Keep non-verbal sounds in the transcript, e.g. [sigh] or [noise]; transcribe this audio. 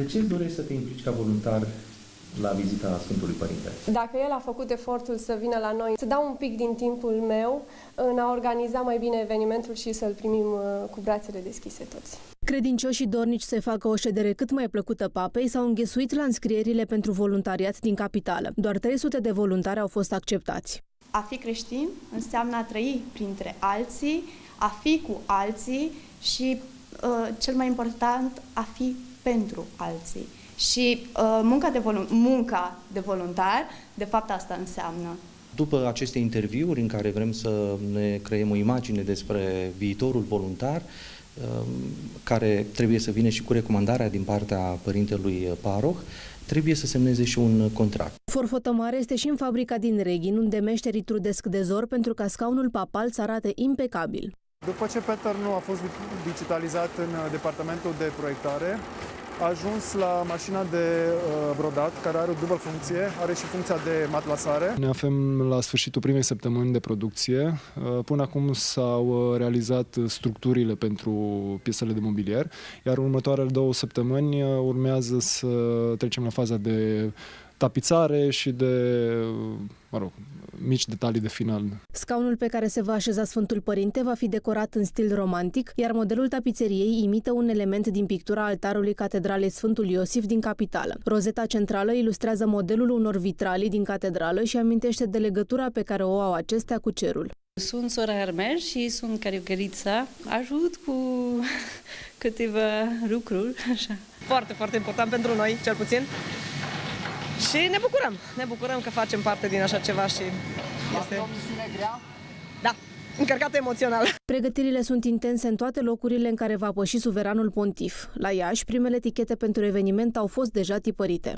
De ce îți dorești să te implici ca voluntar la vizita Sfântului Părinte? Dacă el a făcut efortul să vină la noi, să dau un pic din timpul meu în a organiza mai bine evenimentul și să-l primim uh, cu brațele deschise toți. Credincioșii dornici să facă o ședere cât mai plăcută papei s-au înghesuit la înscrierile pentru voluntariat din capitală. Doar 300 de voluntari au fost acceptați. A fi creștin înseamnă a trăi printre alții, a fi cu alții și, uh, cel mai important, a fi pentru alții. Și uh, munca, de volu- munca de voluntar, de fapt, asta înseamnă. După aceste interviuri în care vrem să ne creăm o imagine despre viitorul voluntar, um, care trebuie să vină și cu recomandarea din partea părintelui Paroh, trebuie să semneze și un contract. Forfotă mare este și în fabrica din Reghin, unde meșterii trudesc de zor pentru ca scaunul papal să arate impecabil. După ce Peter nu a fost digitalizat în uh, departamentul de proiectare, a ajuns la mașina de uh, brodat, care are o dublă funcție, are și funcția de matlasare. Ne aflăm la sfârșitul primei săptămâni de producție. Uh, până acum s-au uh, realizat structurile pentru piesele de mobilier, iar următoarele două săptămâni uh, urmează să trecem la faza de tapizare și de, mă rog, mici detalii de final. Scaunul pe care se va așeza Sfântul Părinte va fi decorat în stil romantic, iar modelul tapițeriei imită un element din pictura altarului Catedralei Sfântul Iosif din capitală. Rozeta centrală ilustrează modelul unor vitralii din catedrală și amintește de legătura pe care o au acestea cu cerul. Sunt sora Hermes și sunt cariocărița. Ajut cu [laughs] câteva lucruri, așa. Foarte, foarte important pentru noi, cel puțin. Și ne bucurăm, ne bucurăm că facem parte din așa ceva și este... o misiune grea? Da, încărcată emoțional. Pregătirile sunt intense în toate locurile în care va păși suveranul pontif. La Iași, primele etichete pentru eveniment au fost deja tipărite.